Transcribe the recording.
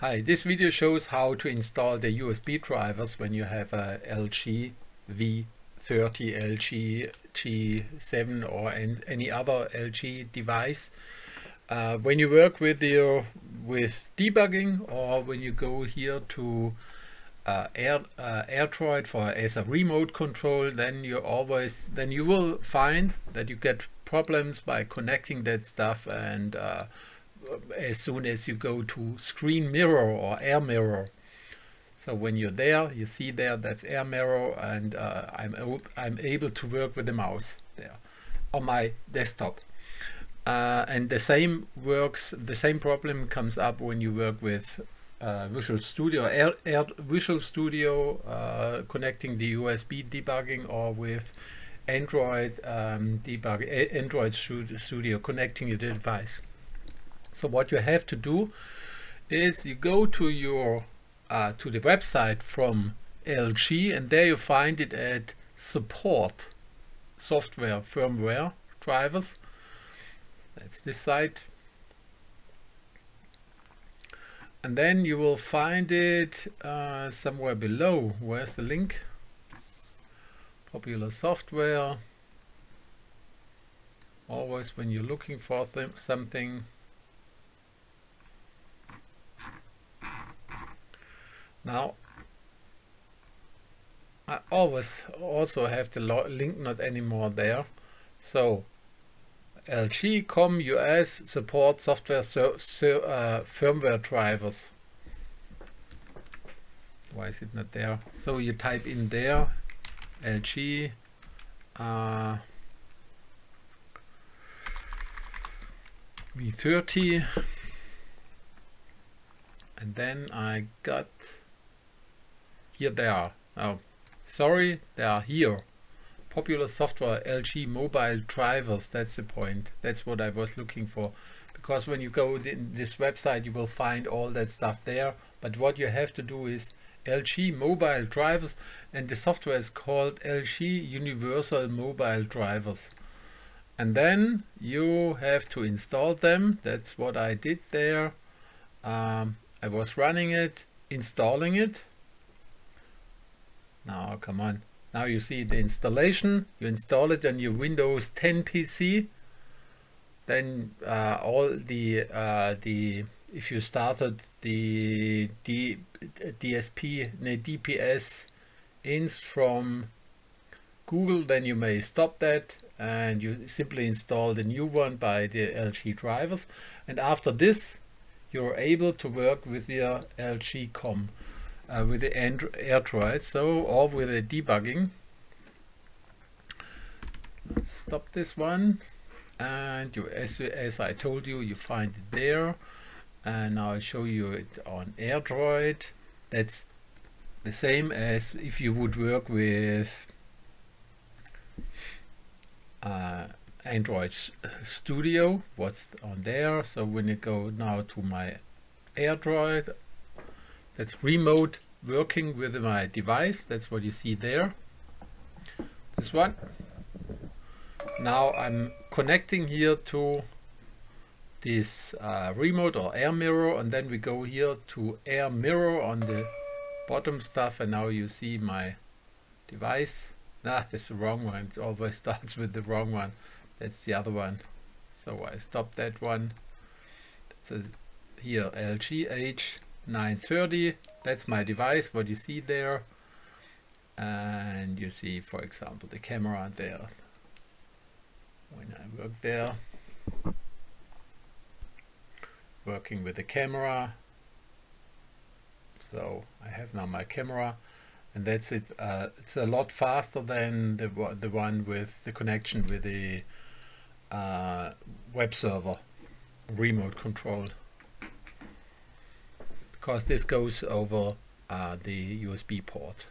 Hi, this video shows how to install the USB drivers when you have a LG V30, LG G7 or any other LG device. Uh, when you work with your with debugging or when you go here to uh, Air, uh, AirDroid for as a remote control, then you always then you will find that you get problems by connecting that stuff and uh, as soon as you go to screen mirror or air mirror. So when you're there, you see there that's air mirror and uh, I'm, I'm able to work with the mouse there on my desktop. Uh, and the same works, the same problem comes up when you work with uh, Visual Studio, Air, Air Visual Studio uh, connecting the USB debugging or with Android um, debug, Android Studio connecting the device. So what you have to do is you go to your uh, to the website from LG and there you find it at support software firmware drivers. That's this site. And then you will find it uh, somewhere below. Where's the link? Popular software. Always when you're looking for something Now, I always also have the link not anymore there. So LG COM US support software so, so, uh, firmware drivers. Why is it not there? So you type in there LG uh, V30 and then I got here they are. Oh, sorry, they are here. Popular software LG mobile drivers. That's the point. That's what I was looking for. Because when you go in this website, you will find all that stuff there. But what you have to do is LG mobile drivers and the software is called LG Universal Mobile Drivers. And then you have to install them. That's what I did there. Um, I was running it, installing it. Now, come on. Now you see the installation. You install it on your Windows 10 PC. Then uh, all the uh, the if you started the D, DSP DPS ins from Google, then you may stop that and you simply install the new one by the LG drivers. And after this, you're able to work with your LG COM uh, with the AirDroid, so or with the debugging. Stop this one, and you, as as I told you, you find it there, and I'll show you it on AirDroid. That's the same as if you would work with uh, Android Studio. What's on there? So when you go now to my AirDroid, that's remote working with my device. That's what you see there. This one. Now I'm connecting here to this uh, remote or air mirror and then we go here to air mirror on the bottom stuff and now you see my device. Nah, that's the wrong one. It always starts with the wrong one. That's the other one. So I stop that one. That's a, here LG H 930 that's my device what you see there. And you see for example the camera there. When I work there. Working with the camera. So I have now my camera. And that's it. Uh, it's a lot faster than the, the one with the connection with the uh, web server. Remote controlled because this goes over uh, the USB port.